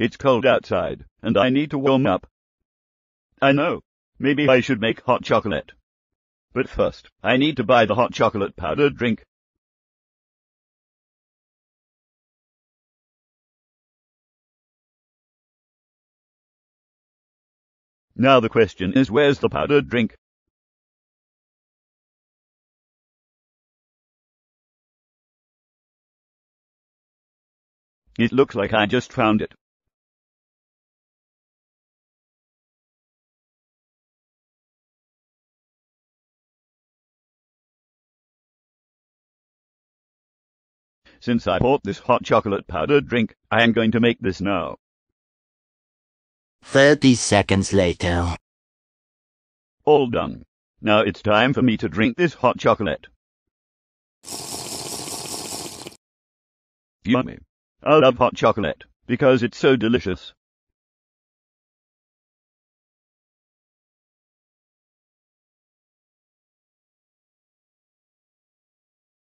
It's cold outside, and I need to warm up. I know. Maybe I should make hot chocolate. But first, I need to buy the hot chocolate powder drink. Now the question is where's the powdered drink? It looks like I just found it. Since I bought this hot chocolate powder drink, I am going to make this now. 30 seconds later. All done. Now it's time for me to drink this hot chocolate. Yummy. I love hot chocolate because it's so delicious.